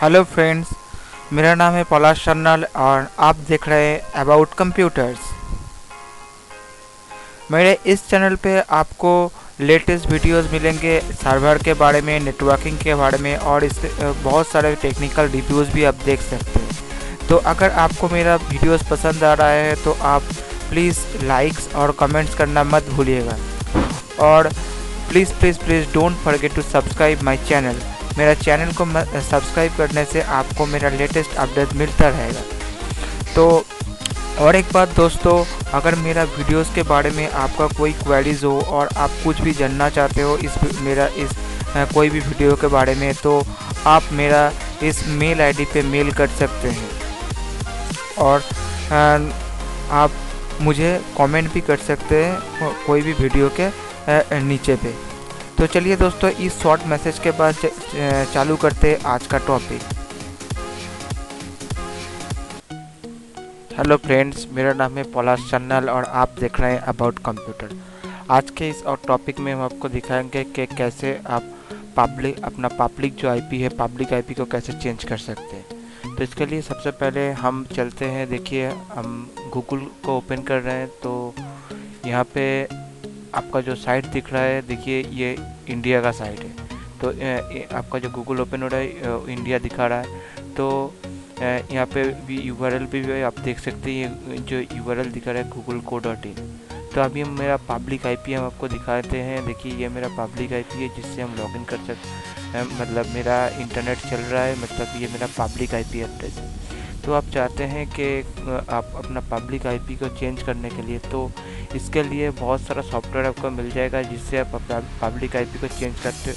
Hello friends मेरा नाम है पलाश शर्नल और आप देख रहे हैं अबाउट कंप्यूटर्स मेरे इस चैनल पे आपको लेटेस्ट वीडियोस मिलेंगे सर्वर के बारे में नेटवर्किंग के बारे में और इस बहुत सारे टेक्निकल रिव्यूज़ भी आप देख सकते हैं। तो अगर आपको मेरा वीडियोस पसंद आ रहा है तो आप प्लीज़ लाइक्स और कमेंट्स करना मत भूलिएगा। और please please please don't forget to subscribe my channel मेरा चैनल को सब्सक्राइब करने से आपको मेरा लेटेस्ट अपडेट मिलता रहेगा। तो और एक बात दोस्तों, अगर मेरा वीडियोस के बारे में आपका कोई क्वेरीज हो और आप कुछ भी जानना चाहते हो इस मेरा इस कोई भी वीडियो के बारे में तो आप मेरा इस मेल आईडी पे मेल कर सकते हैं। और आप मुझे कमेंट भी कर सकते हैं कोई भी वीडियो के नीचे पे। तो चलिए दोस्तों, इस शॉर्ट मैसेज के बाद चालू करते हैं आज का टॉपिक हेलो फ्रेंड्स मेरा नाम है पलाश चन्नल और आप देख रहे हैं अबाउट कंप्यूटर आज के इस और टॉपिक में हम आपको दिखाएँगे कि कैसे आप पब्लिक अपना पब्लिक जो आईपी है पब्लिक आईपी को कैसे चेंज कर सकते हैं। तो इसके लिए सबसे पहले हम चलते हैं। देखिए, हम गूगल को ओपन कर रहे हैं तो यहाँ पे आपका जो साइट दिख रहा है, देखिए, ये इंडिया का साइट है। तो आपका जो गूगल ओपन हो रहा है इंडिया दिखा रहा है। तो यहाँ पे भी यू आर एल भी आप देख सकते हैं जो यू आर एल दिखा रहा है गूगल को डॉट इन तो अभी हम मेरा पब्लिक आईपी हम आपको दिखाते हैं। देखिए, ये मेरा पब्लिक आईपी है, जिससे हम लॉगिन कर सकते मतलब मेरा इंटरनेट चल रहा है मतलब ये मेरा पब्लिक आईपी एड्रेस है। तो आप चाहते हैं कि आप अपना पब्लिक आईपी को चेंज करने के लिए तो इसके लिए बहुत सारा सॉफ्टवेयर आपको मिल जाएगा जिससे आप अपना पब्लिक आईपी को चेंज करते,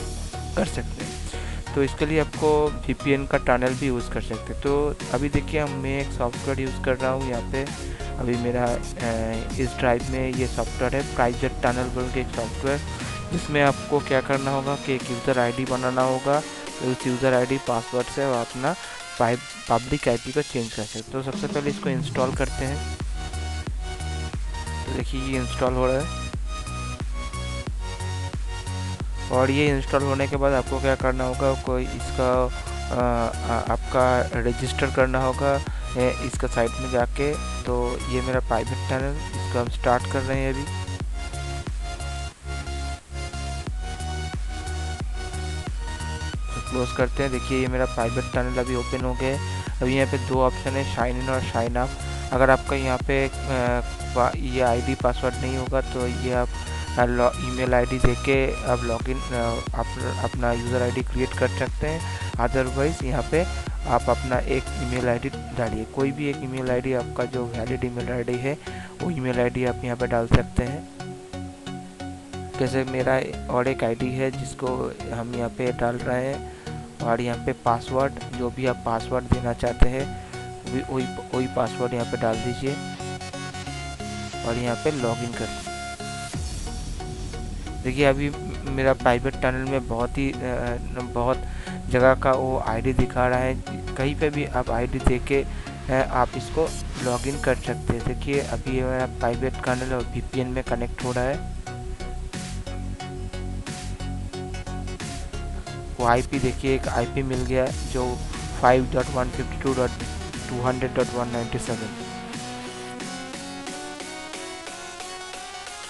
कर सकते हैं। तो इसके लिए आपको वी का टनल भी यूज़ कर सकते हैं। तो अभी देखिए, मैं एक सॉफ्टवेयर यूज़ कर रहा हूँ यहाँ पे। अभी मेरा इस ड्राइव में ये सॉफ्टवेयर है प्राइवेट टनल बोल के एक सॉफ्टवेयर जिसमें आपको क्या करना होगा कि एक यूज़र आईडी बनाना होगा, उस यूज़र आईडी पासवर्ड से आप अपना पब्लिक आईपी को चेंज कर सकते हो। तो सबसे पहले इसको इंस्टॉल करते हैं। तो देखिए ये इंस्टॉल हो रहा है। और ये इंस्टॉल होने के बाद आपको क्या करना होगा? कोई इसका आ, आ, आपका रजिस्टर करना होगा इसका साइट में जाके। तो ये मेरा प्राइवेट चैनल इसको हम स्टार्ट कर रहे हैं अभी। क्लोज करते हैं। देखिए, ये मेरा प्राइवेट चैनल अभी ओपन हो गया है। अभी यहाँ पे दो ऑप्शन है शाइन इन और शाइन अप अगर आपका यहाँ पे ये आईडी पासवर्ड नहीं होगा तो ये आप ईमेल आईडी देके आप लॉगिन आप, अपना यूज़र आईडी क्रिएट कर सकते हैं। अदरवाइज़ यहाँ पे आप अपना एक ईमेल आईडी डालिए। कोई भी एक ईमेल आईडी आपका जो वैलिड ईमेल आईडी है, वो ईमेल आईडी आप यहाँ पे डाल सकते हैं। जैसे मेरा और एक आईडी है, जिसको हम यहाँ पे डाल रहे हैं। और यहाँ पे पासवर्ड जो भी आप पासवर्ड देना चाहते हैं, वही वही पासवर्ड यहाँ पे डाल दीजिए और यहाँ पे लॉगिन कर देखिए, अभी मेरा प्राइवेट टनल में बहुत ही बहुत जगह का वो आईडी दिखा रहा है। कहीं पे भी आप आईडी दे के आप इसको लॉगिन कर सकते हैं। देखिए, अभी मेरा प्राइवेट टनल और वीपीएन में कनेक्ट हो रहा है। वो आईपी देखिए, एक आईपी मिल गया जो 5.152.200.197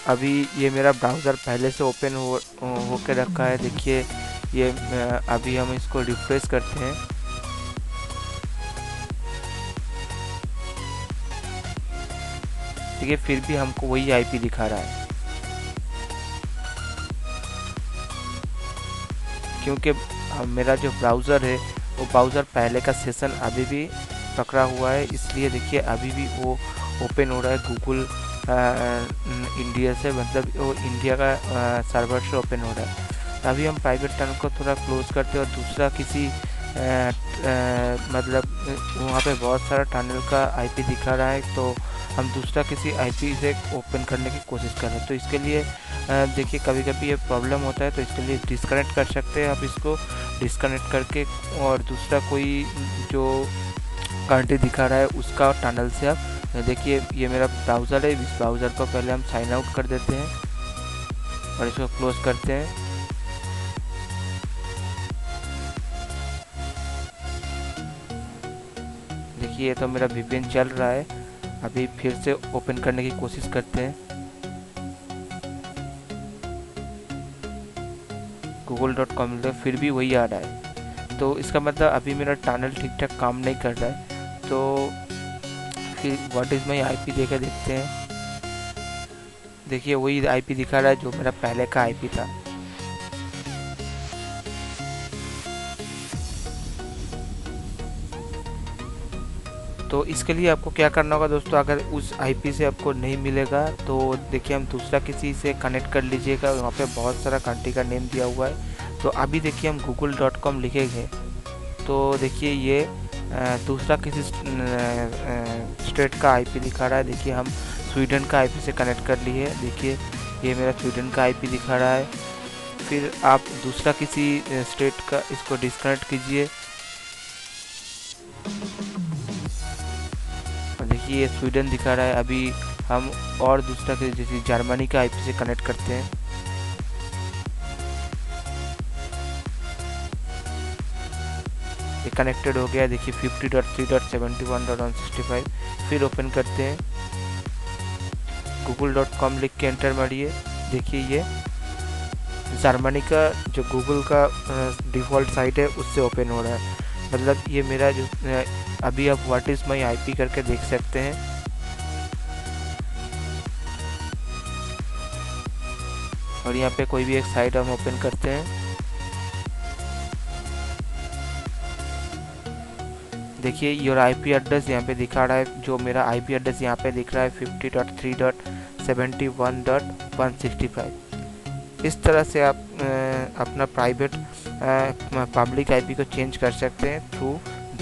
अभी ये मेरा ब्राउज़र पहले से ओपन हो होकर रखा है, देखिए, ये अभी हम इसको रिफ्रेश करते हैं। देखिए, फिर भी हमको वही आईपी दिखा रहा है। क्योंकि मेरा जो ब्राउज़र है, वो ब्राउज़र पहले का सेशन अभी भी पकड़ा हुआ है। इसलिए देखिए, अभी भी वो ओपन हो रहा है गूगल इंडिया से मतलब वो इंडिया का सर्वर से ओपन हो रहा है। अभी हम प्राइवेट टर्न को थोड़ा क्लोज करते हैं और दूसरा किसी मतलब वहाँ पे बहुत सारा टनल का आईपी दिखा रहा है तो हम दूसरा किसी आईपी से ओपन करने की कोशिश कर रहे हैं। तो इसके लिए देखिए कभी कभी ये प्रॉब्लम होता है तो इसके लिए डिस्कनेक्ट कर सकते हैं। आप इसको डिसकनेक्ट करके और दूसरा कोई जो कंट्री दिखा रहा है, उसका टनल से आप, देखिए, ये मेरा ब्राउज़र है। इस ब्राउज़र को पहले हम साइन आउट कर देते हैं और इसको क्लोज करते हैं। देखिए तो मेरा वी चल रहा है। अभी फिर से ओपन करने की कोशिश करते हैं। गूगल डॉट कॉम फिर भी वही आ रहा है। तो इसका मतलब अभी मेरा टनल ठीक ठाक काम नहीं कर रहा है। तो फिर व्हाट इज़ माई आईपी देकर देखते हैं। देखिए वही आईपी दिखा रहा है जो मेरा पहले का आईपी था। तो इसके लिए आपको क्या करना होगा दोस्तों, अगर उस आईपी से आपको नहीं मिलेगा तो देखिए हम दूसरा किसी से कनेक्ट कर लीजिएगा। वहाँ पे बहुत सारा कंट्री का नेम दिया हुआ है। तो अभी देखिए हम गूगल डॉट कॉम लिखेंगे तो देखिए ये दूसरा किसी स्टेट का आईपी दिखा रहा है। देखिए हम स्वीडन का आईपी से कनेक्ट कर लिए। देखिए ये मेरा स्वीडन का आईपी दिखा रहा है। फिर आप दूसरा किसी स्टेट का इसको डिस्कनेक्ट कीजिए। देखिए, ये स्वीडन दिखा रहा है। अभी हम और दूसरा के, जैसे जर्मनी का आईपी से कनेक्ट करते हैं। ये कनेक्टेड हो गया देखिए fifty dot three dot seventy one dot one sixty five फिर ओपन करते हैं। गूगल डॉट कॉम लिख के एंटर मारिए। देखिए, ये जर्मनी का, जो गूगल का डिफ़ॉल्ट साइट है, उससे ओपन हो रहा है। मतलब ये मेरा जो अभी आप व्हाट इज़ माई आईपी करके देख सकते हैं। और यहाँ पे कोई भी एक साइट हम ओपन करते हैं। देखिए योर आईपी एड्रेस यहाँ पे दिखा रहा है। जो मेरा आईपी एड्रेस यहाँ पे दिख रहा है fifty dot three dot seventy one dot one sixty five इस तरह से आप अपना प्राइवेट पब्लिक आईपी को चेंज कर सकते हैं थ्रू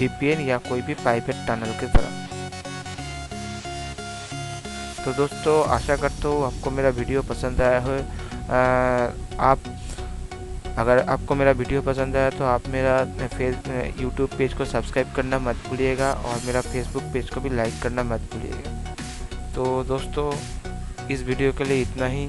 वीपीएन या कोई भी प्राइवेट टनल की तरह। तो दोस्तों, आशा करता हूँ आपको मेरा वीडियो पसंद आया हो। आप, अगर आपको मेरा वीडियो पसंद आया तो आप मेरा फेस यूट्यूब पेज को सब्सक्राइब करना मत भूलिएगा और मेरा फेसबुक पेज को भी लाइक करना मत भूलिएगा। तो दोस्तों, इस वीडियो के लिए इतना ही।